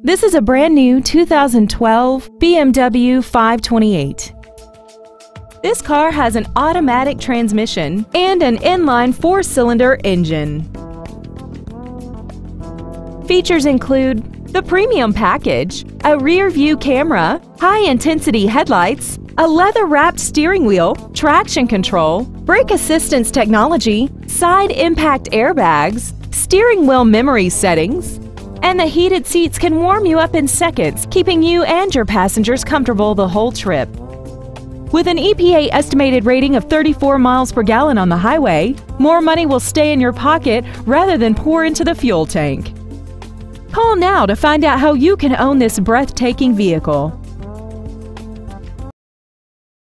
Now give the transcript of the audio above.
This is a brand new 2012 BMW 528. This car has an automatic transmission and an inline four-cylinder engine. Features include the premium package, a rear view camera, high-intensity headlights, a leather-wrapped steering wheel, traction control, brake assistance technology, side impact airbags, steering wheel memory settings, and the heated seats can warm you up in seconds, keeping you and your passengers comfortable the whole trip. With an EPA estimated rating of 34 miles per gallon on the highway, more money will stay in your pocket rather than pour into the fuel tank. Call now to find out how you can own this breathtaking vehicle.